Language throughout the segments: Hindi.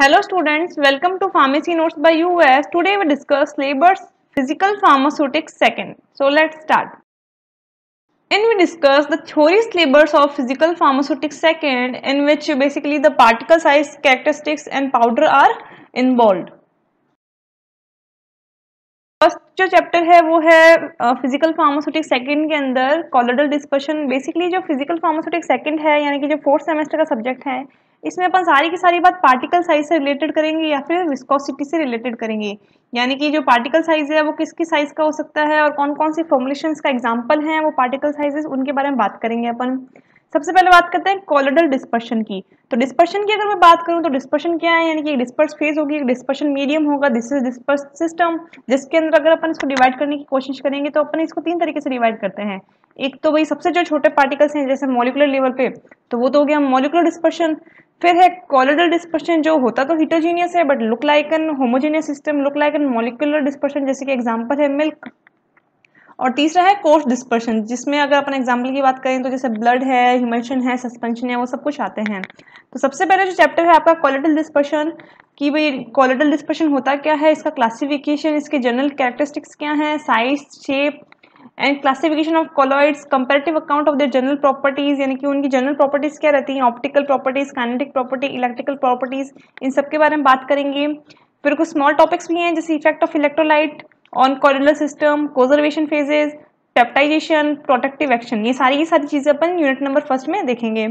Hello students welcome to pharmacy notes by U S we discuss labours physical pharmaceutics second so let start in we discuss the theory labours of physical pharmaceutics second in which basically the particle size characteristics and powder are involve first जो चैप्टर है, वो है फ़िज़िकल फार्मास्यूटिक्स सेकंड के अंदर कॉलोडल डिस्पर्शन बेसिकली जो फ़िज़िकल फार्मास्यूटिक सेकंड है, यानी कि जो फोर्थ सेमेस्टर का सब्जेक्ट है इसमें अपन सारी की सारी बात पार्टिकल साइज़ से रिलेटेड करेंगे या फिर विस्कोसिटी से रिलेटेड करेंगे? यानी कि जो पार्टिकल साइज़ है, वो किस किस साइज़ का हो सकता है और कौन कौन सी फॉर्मुलेशन का एग्ज़ाम्पल है वो पार्टिकल साइजेस उनके बारे में बात करेंगे अपन। सबसे पहले बात करते हैं कॉलोडल डिस्पर्शन की। तो डिस्पर्शन की अगर मैं बात करूँ तो डिस्पर्शन क्या है? यानी कि एक डिस्पर्स फ़ेज़ होगी, एक डिस्पर्शन मीडियम होगा दिस इज़ डिस्पर्स सिस्टम जिसके अंदर अगर अपन इसको डिवाइड करने की कोशिश करेंगे तो अपन इसको तीन तरीके से डिवाइड करते हैं। एक तो वही सबसे जो छोटे पार्टिकल्स हैं, जैसे मोलिकुलर लेवल पे तो वो तो हो गया मोलिकुलर डिस्पर्शन फिर है कॉलोडल डिस्पर्शन जो होता तो हिटोजीनियस है but look like an homogeneous system look like an molecular dispersion जैसे कि एग्जांपल है मिल्क और तीसरा है कोर्स डिस्पर्शन जिसमें अगर अपन एग्ज़ाम्पल की बात करें तो जैसे ब्लड है हिमल्शन है सस्पेंशन है, वो सब कुछ आते हैं। तो सबसे पहले जो चैप्टर है आपका कॉलिटल डिस्पर्शन कि भाई कॉलिटल डिस्पर्शन होता क्या है, इसका क्लासिफिकेशन इसके जनरल कैरेक्टरिस्टिक्स क्या है size shape and classification of colloids comparative account of the general properties यानी कि उनकी जनरल प्रॉपर्टीज़ क्या रहती हैं? Optical properties kinetic property electrical properties इन सब के बारे में बात करेंगे। फिर कुछ स्मॉल टॉपिक्स भी हैं, जैसे effect of electrolyte on colloidal system coacervation phases peptization protective action ये सारी की सारी चीज़ें अपन यूनिट नंबर फ़र्स्ट में देखेंगे।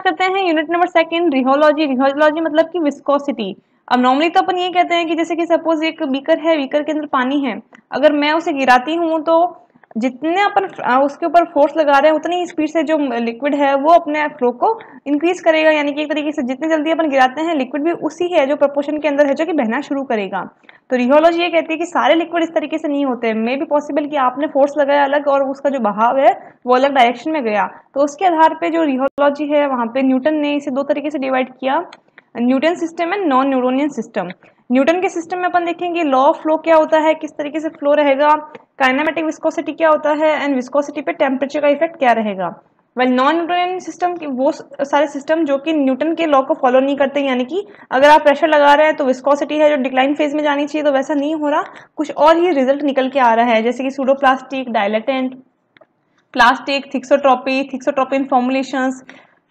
करते हैं unit number second rheology rheology मतलब कि विस्कोसिटी अब नॉर्मली तो अपन ये कहते हैं कि जैसे कि सपोज़ एक बीकर है बीकर के अंदर पानी है। अगर मैं उसे गिराती हूँ तो जितने अपन उसके ऊपर फोर्स लगा रहे हैं, उतनी स्पीड से जो लिक्विड है, वो अपने फ्लो को इंक्रीज करेगा। यानी कि एक तरीके से जितने जल्दी अपन गिराते हैं लिक्विड भी उसी है जो प्रपोर्शन के अंदर है, जो कि बहना शुरू करेगा। तो रिहोलॉजी ये कहती है कि सारे लिक्विड इस तरीके से नहीं होते। मे भी पॉसिबल कि आपने फोर्स लगाया अलग और उसका जो बहाव है, वो अलग डायरेक्शन में गया। तो उसके आधार पर जो रिहोलॉजी है, वहाँ पे न्यूटन ने इसे दो तरीके से डिवाइड किया। Newton system and non Newtonian system Newton के सिस्टम में अपन देखेंगे लॉ ऑफ़ फ्लो क्या होता है, किस तरीके से फ्लो रहेगा काइनेमेटिक विस्कोसिटी क्या होता है एंड विस्कोसिटी पे टेम्परेचर का इफ़ेक्ट क्या रहेगा। वेल नॉन न्यूटन सिस्टम वो सारे सिस्टम जो कि न्यूटन के लॉ को फॉलो नहीं करते, यानी कि अगर आप प्रेशर लगा रहे हैं तो विस्कोसिटी है जो डिक्लाइन फ़ेज़ में जानी चाहिए तो वैसा नहीं हो रहा। कुछ और ही रिज़ल्ट निकल के आ रहा है, जैसे कि pseudoplastic dilatant plastic thixotropy thixotropic formulations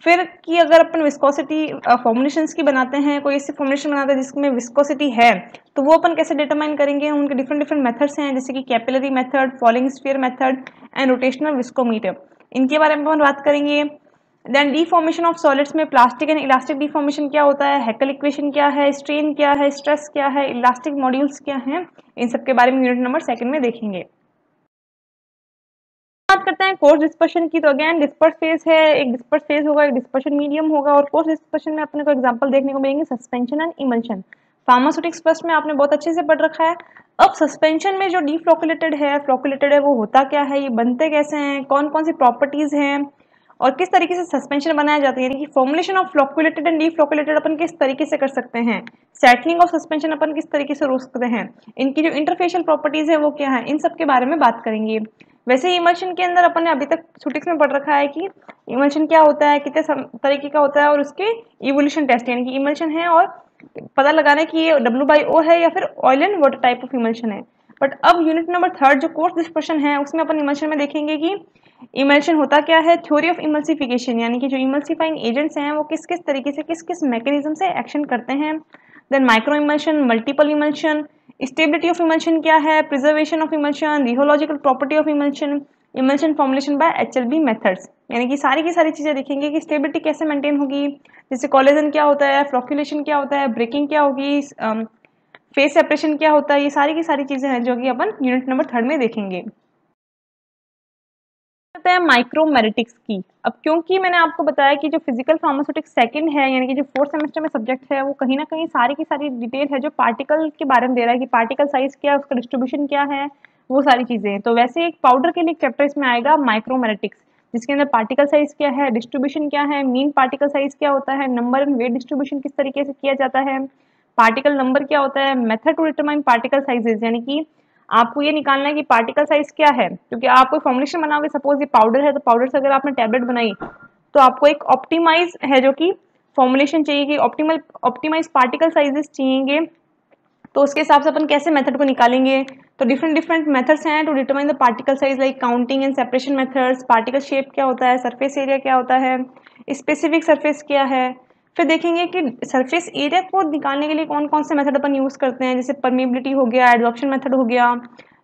फिर कि अगर अपन विस्कोसिटी फॉर्मुलेशंस की बनाते हैं, कोई ऐसी फॉर्मुलेशन बनाते हैं जिसमें विस्कोसिटी है तो वो अपन कैसे डिटरमाइन करेंगे? उनके डिफरेंट डिफरेंट मेथड्स हैं, जैसे कि capillary method falling sphere method and rotational viscometer इनके बारे में अपन बात करेंगे। देन डीफॉर्मेशन ऑफ़ सॉलिड्स में प्लास्टिक एंड इलास्टिक डीफॉर्मेशन क्या होता है? हैकल इक्वेशन क्या है? स्ट्रेन क्या है? स्ट्रेस क्या है? इलास्टिक मॉड्यूल्स क्या हैं? इन सब के बारे में यूनिट नंबर सेकंड में देखेंगे। बात करते हैं कोर्स डिस्पर्शन की तो अगेन डिस्पर्स फ़ेज़ है, एक डिस्पर्स फ़ेज़ होगा, एक डिस्पर्शन मीडियम होगा, और कोर्स डिस्पर्शन में अपने को एग्जांपल देखने को मिलेंगे suspension and emulsion pharmaceutics first में आपने बहुत अच्छे से पढ़ रखा है। अब सस्पेंशन में जो डीफ्लोकुलेटेड है फ्लोकुलेटेड है, वो होता क्या है, ये बनते कैसे हैं कौन कौन सी प्रॉपर्टीज़ हैं, और किस तरीके से सस्पेंशन बनाया जाता है, यानी कि formulation of flocculated and deflocculated अपन किस तरीके से कर सकते हैं सेटलिंग ऑफ़ सस्पेंशन अपन किस तरीके से रोक सकते हैं, इनकी जो इंटरफेशियल प्रॉपर्टीज़ है, वो क्या है, इन सब के बारे में बात करेंगे। वैसे इमल्शन के अंदर अपन ने अभी तक छुटिक्स में पढ़ रखा है कि इमल्शन क्या होता है, कितने तरीके का होता है और उसके इवोल्यूशन टेस्ट यानी कि इमल्शन है और पता लगाना है कि ये डब्ल्यू बाई ओ है या फिर oil and water type of emulsion है। बट अब यूनिट नंबर थर्ड जो कोर्स डिस्पर्शन है, उसमें अपन इमल्शन में देखेंगे कि इमल्शन होता क्या है थ्योरी ऑफ़ इमल्सिफिकेशन यानी कि जो इमल्सिफाइंग एजेंट्स हैं, वो किस किस तरीके से किस किस मैकेनिज्म से एक्शन करते हैं। Then micro emulsion multiple emulsion stability of emulsion क्या है? Preservation of emulsion, rheological property of emulsion emulsion formulation by H L B methods यानी कि सारी की सारी चीज़ें देखेंगे कि स्टेबिलिटी कैसे मेंटेन होगी। जैसे कॉलेजन क्या होता है फ्लॉक्यूलेशन क्या होता है ब्रेकिंग क्या होगी फेस सेपरेशन क्या होता है, ये सारी की सारी चीज़ें हैं जो कि अपन यूनिट नंबर थर्ड में देखेंगे। करते हैं माइक्रोमेरिटिक्स की। अब क्योंकि मैंने आपको बताया कि जो फ़िज़िकल फार्मास्यूटिक्स सेकंड है, यानी कि जो फोर्थ सेमेस्टर में सब्जेक्ट है, वो कहीं ना कहीं सारी की सारी डिटेल है जो पार्टिकल के बारे में दे रहा है कि पार्टिकल साइज़ क्या है, उसका डिस्ट्रीब्यूशन क्या है, वो सारी चीज़ें तो वैसे एक पाउडर के लिए चैप्टर इसमें आएगा माइक्रोमेरिटिक्स जिसके अंदर पार्टिकल साइज़ क्या है डिस्ट्रीब्यूशन क्या है मीन पार्टिकल साइज़ क्या होता है नंबर एंड वेट डिस्ट्रीब्यूशन किस तरीके से किया जाता है पार्टिकल नंबर क्या होता है method to determine particle sizes यानी कि आपको ये निकालना है कि पार्टिकल साइज़ क्या है, क्योंकि आप कोई फॉर्मुलेशन बनाओगे सपोज़ ये पाउडर है तो पाउडर से अगर आपने टैबलेट बनाई तो आपको एक ऑप्टिमाइज है जो कि फॉर्मुलेशन चाहिए कि ऑप्टिमल ऑप्टिमाइज पार्टिकल साइजेस चाहिए तो उसके हिसाब से अपन कैसे मेथड को निकालेंगे? तो डिफरेंट डिफरेंट मेथड्स हैं to determine the particle size like counting and separation methods particle shape क्या होता है सरफेस एरिया क्या होता है स्पेसिफिक सरफेस क्या है फिर देखेंगे कि सरफेस एरिया को निकालने के लिए कौन कौन से मेथड अपन यूज़ करते हैं, जैसे परमेबिलिटी हो गया एडॉप्शन मेथड हो गया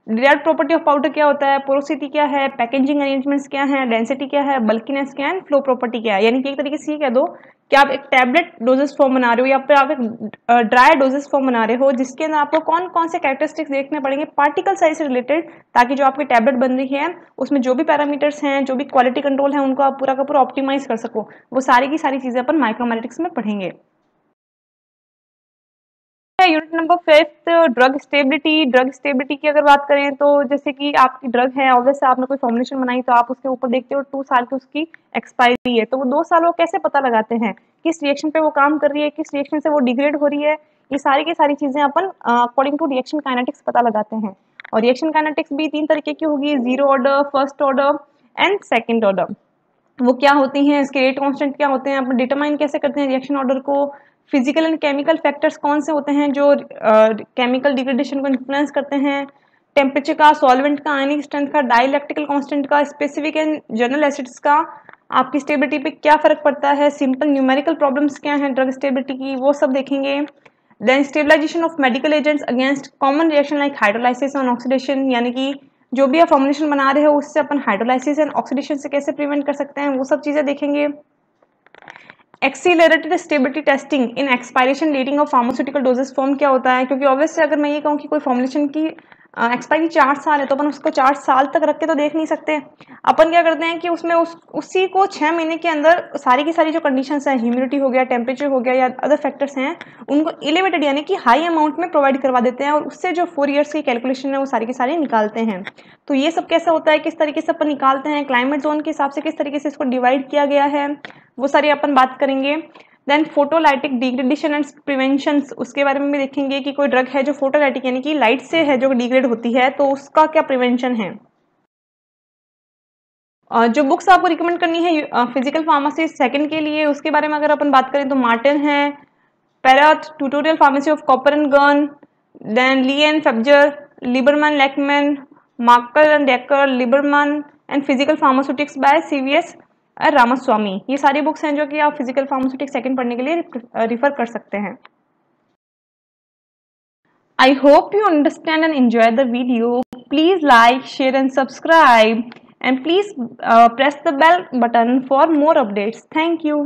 डिराइव प्रॉपर्टी ऑफ़ पाउडर क्या होता है? पोरोसिटी क्या है? पैकेजिंग अरेंजमेंट्स क्या है? डेंसिटी क्या है? बल्किनेस क्या है? फ्लो प्रॉपर्टी क्या है? यानी कि एक तरीके से ये कह दो कि आप एक टैबलेट डोजेस फॉर्म बना रहे हो या फिर आप एक ड्राई डोजेस फॉर्म बना रहे हो, जिसके अंदर आपको कौन कौन से कैरेक्टरिस्टिक्स देखने पड़ेंगे पार्टिकल साइज़ से रिलेटेड ताकि जो आपकी टैबलेट बन रही है, उसमें जो भी पैरामीटर्स हैं, जो भी क्वालिटी कंट्रोल है, उनको आप पूरा का पूरा ऑप्टिमाइज कर सको। वो सारी की सारी चीज़ें अपन माइक्रोमेटिक्स में पढ़ेंगे। Unit number fifth drug stability drug stability की अगर बात करें तो जैसे कि आपकी ड्रग है ऑब्वियस आपने कोई फॉर्मुलेशन बनाई तो आप उसके ऊपर देखते हो टू साल की उसकी एक्सपायरी है। तो वो दो साल वो कैसे पता लगाते हैं? किस रिएक्शन पे वो काम कर रही है, किस रिएक्शन से वो डिग्रेड हो रही है? ये सारी की सारी चीज़ें अपन अकॉर्डिंग टू रिएक्शन काइनेटिक्स पता लगाते हैं। और रिएक्शन काइनेटिक्स भी तीन तरीके की होगी zero order first order and second order वो क्या होती हैं, इसके रेट कॉन्स्टेंट क्या होते हैं आप डिटरमाइन कैसे करते हैं रिएक्शन ऑर्डर को फ़िज़िकल एंड केमिकल फैक्टर्स कौन से होते हैं जो केमिकल डिग्रेडेशन को इन्फ्लुएंस करते हैं टेम्परेचर का सॉल्वेंट का आयनिक स्ट्रेंथ का डाइलेक्ट्रिकल कांस्टेंट का स्पेसिफिक एंड जनरल एसिड्स का, आपकी स्टेबिलिटी पे क्या फ़र्क पड़ता है सिंपल न्यूमेरिकल प्रॉब्लम्स क्या हैं ड्रग स्टेबिलिटी की, वो सब देखेंगे। Then stabilization of medical agents against common reaction like hydrolysis and oxidation यानी कि जो भी आप फॉर्मुलेशन बना रहे हो, उससे अपन हाइड्रोलाइसिस एंड ऑक्सीडेशन से कैसे प्रिवेंट कर सकते हैं, वो सब चीज़ें देखेंगे। Accelerated stability testing in expiration dating of pharmaceutical doses form क्या होता है? क्योंकि ऑब्वियसली अगर मैं ये कहूँ कि कोई फॉर्मुलेशन की एक्सपायरी चार साल है तो अपन उसको चार साल तक रख के तो देख नहीं सकते। अपन क्या करते हैं कि उसमें उस, उसी को छः महीने के अंदर सारी की सारी जो कंडीशंस हैं ह्यूमिडिटी हो गया टेम्परेचर हो गया या अदर फैक्टर्स हैं, उनको एलिवेटेड यानी कि हाई अमाउंट में प्रोवाइड करवा देते हैं और उससे जो फोर ईयर्स की कैलकुलेशन है, वो सारी की सारी निकालते हैं। तो ये सब कैसा होता है, किस तरीके से अपन निकालते हैं क्लाइमेट जोन के हिसाब से किस तरीके से इसको डिवाइड किया गया है, वो सारी अपन बात करेंगे। Then photolytic degradation and prevention उसके बारे में भी देखेंगे कि कोई ड्रग है जो फोटोलाइटिक यानी कि लाइट से है जो डिग्रेड होती है तो उसका क्या प्रिवेंशन है? जो बुक्स आपको रिकमेंड करनी है फ़िज़िकल फार्मेसी सेकंड के लिए, उसके बारे में अगर अपन बात करें तो मार्टिन है पैराथ tutorial pharmacy of Cooper and Gunn then Lea and Febiger Lieberman Lachman Marcel and Dekker Lieberman and physical pharmaceutics by CVS Ramaswamy. ये सारी बुक्स हैं जो कि आप फ़िज़िकल फार्मास्यूटिक सेकंड पढ़ने के लिए रिफर कर सकते हैं। I hope you understand and enjoy the video please like share and subscribe and please press the bell button for more updates thank you